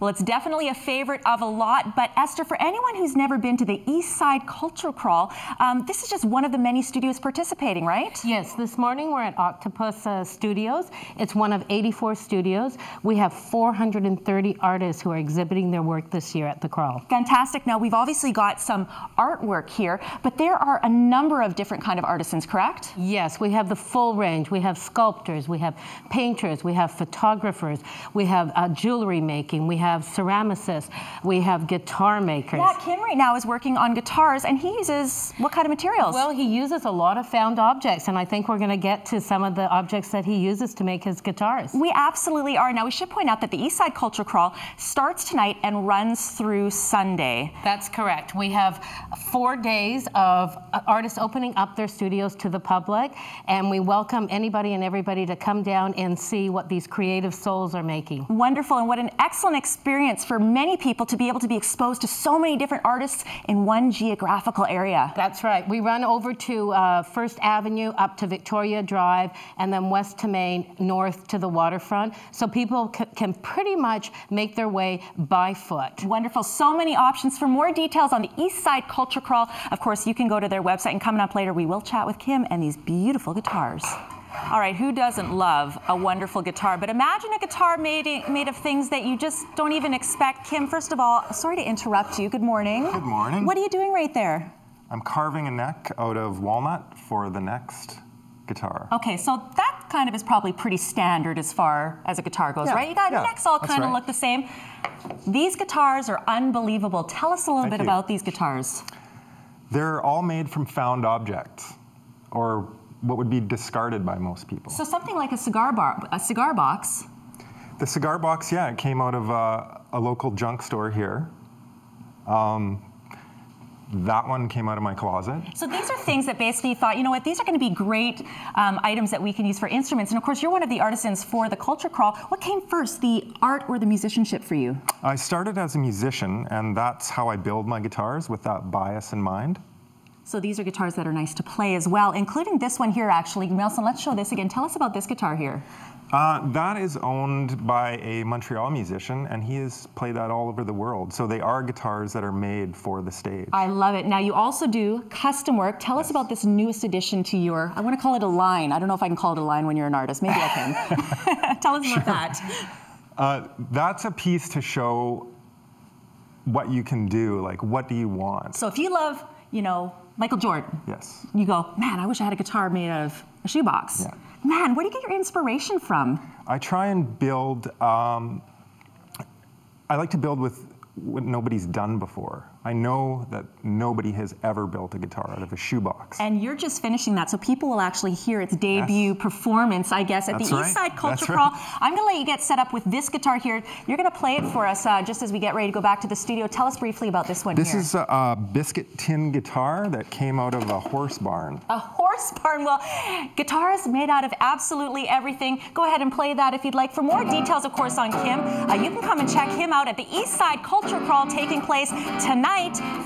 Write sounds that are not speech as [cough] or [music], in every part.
Well, it's definitely a favorite of a lot, but Esther, for anyone who's never been to the East Side Cultural Crawl, um, this is just one of the many studios participating, right? Yes, this morning we're at Octopus uh, Studios. It's one of 84 studios. We have 430 artists who are exhibiting their work this year at the crawl. Fantastic. Now, we've obviously got some artwork here, but there are a number of different kind of artisans, correct? Yes, we have the full range. We have sculptors, we have painters, we have photographers, we have uh, jewelry making, we have ceramicists, we have guitar makers. Yeah, Kim right now is working on guitars, and he uses what kind of materials? Well, he uses a lot of found objects, and I think we're going to get to some of the objects that he uses to make his guitars. We absolutely are. Now, we should point out that the Eastside Culture Crawl starts tonight and runs through Sunday. That's correct. We have four days of uh, artists opening up their studios to the public, and we welcome anybody and everybody to come down and see what these creative souls are making. Wonderful, and what an excellent experience for many people to be able to be exposed to so many different artists in one geographical area. That's right. We run over to uh, First Avenue up to Victoria Drive and then west to Main, north to the waterfront. So people can pretty much make their way by foot. Wonderful. So many options. For more details on the East Side Culture Crawl, of course, you can go to their website. And coming up later, we will chat with Kim and these beautiful guitars. All right, who doesn't love a wonderful guitar? But imagine a guitar made, made of things that you just don't even expect. Kim, first of all, sorry to interrupt you. Good morning. Good morning. What are you doing right there? I'm carving a neck out of walnut for the next guitar. Okay, so that kind of is probably pretty standard as far as a guitar goes, yeah, right? You got yeah, necks all kind of right. look the same. These guitars are unbelievable. Tell us a little Thank bit you. about these guitars. They're all made from found objects, or what would be discarded by most people. So something like a cigar bar, a cigar box. The cigar box, yeah, it came out of uh, a local junk store here. Um, that one came out of my closet. So these are things that basically thought, you know what, these are going to be great um, items that we can use for instruments. And of course, you're one of the artisans for the Culture Crawl. What came first, the art or the musicianship for you? I started as a musician, and that's how I build my guitars with that bias in mind. So these are guitars that are nice to play as well, including this one here, actually. Nelson, let's show this again. Tell us about this guitar here. Uh, that is owned by a Montreal musician, and he has played that all over the world. So they are guitars that are made for the stage. I love it. Now you also do custom work. Tell us about this newest addition to your, I want to call it a line. I don't know if I can call it a line when you're an artist. Maybe I can. [laughs] [laughs] Tell us about that. Uh, that's a piece to show what you can do. Like, what do you want? So if you love, you know, Michael Jordan, yes. you go, man, I wish I had a guitar made of a shoebox. Yeah. Man, where do you get your inspiration from? I try and build. Um, I like to build with what nobody's done before. I know that nobody has ever built a guitar out of a shoebox. And you're just finishing that, so people will actually hear its debut Yes. performance, I guess, at That's the right. East Side Culture That's right. Crawl. I'm going to let you get set up with this guitar here. You're going to play it for us uh, just as we get ready to go back to the studio. Tell us briefly about this one this here. is a, a biscuit tin guitar that came out of a horse barn. a horse barn. Well, guitars made out of absolutely everything. Go ahead and play that if you'd like. For more details, of course, on Kim, uh, you can come and check him out at the East Side Culture Crawl taking place tonight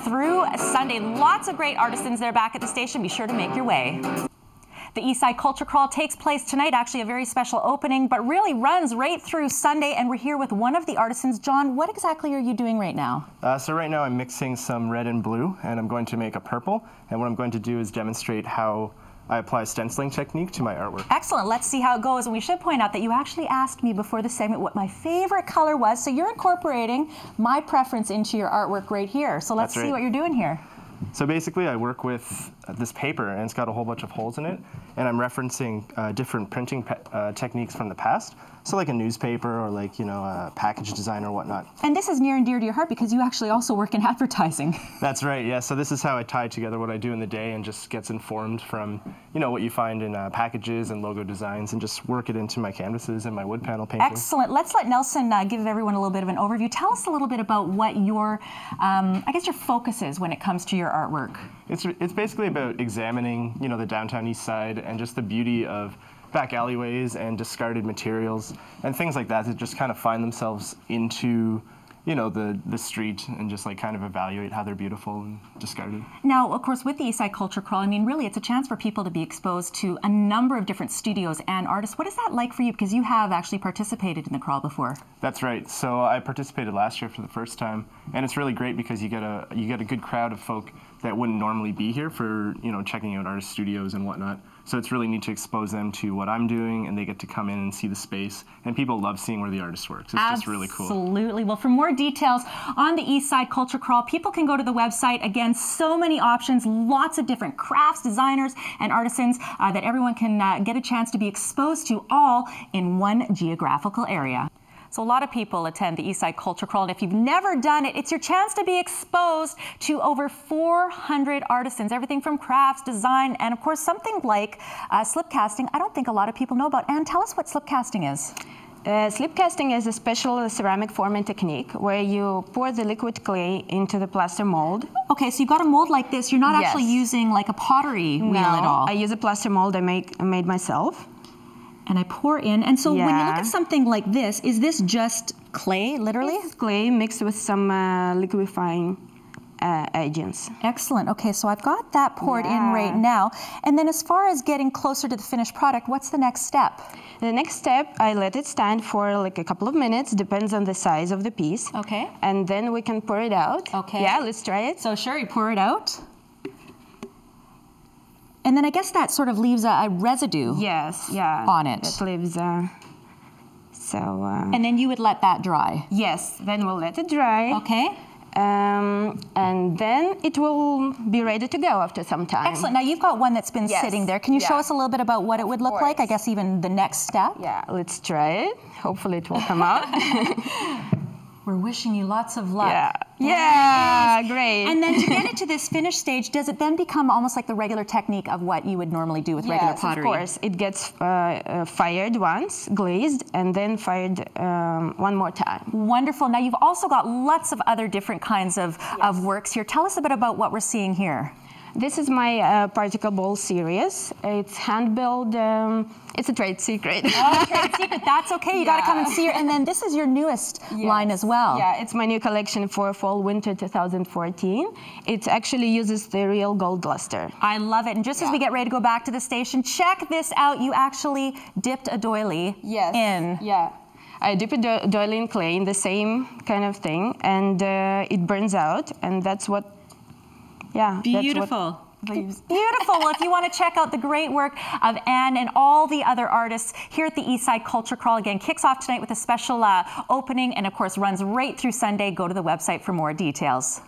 through Sunday. Lots of great artisans there back at the station. Be sure to make your way. The Eastside Culture Crawl takes place tonight, actually a very special opening, but really runs right through Sunday. And we're here with one of the artisans. John, what exactly are you doing right now? Uh, so right now I'm mixing some red and blue, and I'm going to make a purple. And what I'm going to do is demonstrate how I apply a stenciling technique to my artwork. Excellent. Let's see how it goes. And we should point out that you actually asked me before the segment what my favorite color was. So you're incorporating my preference into your artwork right here. So let's That's see what you're doing here. So basically, I work with this paper, and it's got a whole bunch of holes in it, and I'm referencing uh, different printing uh, techniques from the past. So like a newspaper or like you know a package design or whatnot. And this is near and dear to your heart because you actually also work in [laughs] advertising. [laughs] That's right. Yeah. So this is how I tie together what I do in the day, and just gets informed from you know what you find in uh, packages and logo designs, and just work it into my canvases and my wood panel painting. Excellent. Let's let Nelson uh, give everyone a little bit of an overview. Tell us a little bit about what your, um, I guess, your focus is when it comes to your artwork. It's, it's basically about examining, you know, the downtown east side and just the beauty of back alleyways and discarded materials and things like that that just kind of find themselves into you know, the, the street and just like kind of evaluate how they're beautiful and discarded. Now, of course, with the Eastside Culture Crawl, I mean, really, it's a chance for people to be exposed to a number of different studios and artists. What is that like for you? Because you have actually participated in the crawl before. That's right. So I participated last year for the first time, and it's really great because you get a you get a good crowd of folk that wouldn't normally be here for you know checking out artist studios and whatnot. So it's really neat to expose them to what I'm doing, and they get to come in and see the space. And people love seeing where the artist works. It's just really cool. Absolutely. Well, for more details on the East Side Culture Crawl, people can go to the website. Again, so many options, lots of different crafts, designers, and artisans uh, that everyone can uh, get a chance to be exposed to all in one geographical area. So a lot of people attend the Eastside Culture Crawl, and if you've never done it, it's your chance to be exposed to over 400 artisans, everything from crafts, design, and of course something like uh, slip casting. I don't think a lot of people know about. And tell us what slip casting is. Uh, slip casting is a special ceramic forming technique where you pour the liquid clay into the plaster mold. Okay, so you've got a mold like this. You're not Yes. actually using like a pottery wheel at all. I use a plaster mold I make I made myself. And I pour in. And so when you look at something like this, is this just clay, literally? It's clay mixed with some uh, liquefying uh, agents. Excellent. Okay, so I've got that poured in right now. And then as far as getting closer to the finished product, what's the next step? The next step, I let it stand for like a couple of minutes, depends on the size of the piece. Okay. And then we can pour it out. Okay. Yeah, let's try it. So sure, you pour it out. And then I guess that sort of leaves a, a residue. Yes, yeah. On it. That leaves. Uh, so. Uh, And then you would let that dry. yes, then we'll let it dry. Okay. Um, and then it will be ready to go after some time. Excellent. Now you've got one that's been Yes. sitting there. Can you show us a little bit about what it would look like? I guess even the next step. Yeah, let's try it. Hopefully it will come out. [laughs] We're wishing you lots of luck. yeah. Yeah, great. And then to get it [laughs] to this finished stage, does it then become almost like the regular technique of what you would normally do with regular pottery? of course. It gets uh, uh, fired once, glazed, and then fired um, one more time. Wonderful. Now you've also got lots of other different kinds of, of works here. Tell us a bit about what we're seeing here. This is my uh, particle ball series. It's hand built. Um, it's a trade secret. Oh, trade secret. [laughs] That's okay. You got to come and see her. And then this is your newest line as well. Yeah, it's my new collection for fall winter 2014. It actually uses the real gold luster. I love it. And just as we get ready to go back to the station, check this out. You actually dipped a doily yes. in. Yeah. I dip a do- doily in clay in the same kind of thing, and uh, it burns out, and that's what. Yeah. Beautiful. leaves. Beautiful. Well, if you want to check out the great work of Anne and all the other artists here at the Eastside Culture Crawl, again, kicks off tonight with a special uh, opening and, of course, runs right through Sunday. Go to the website for more details.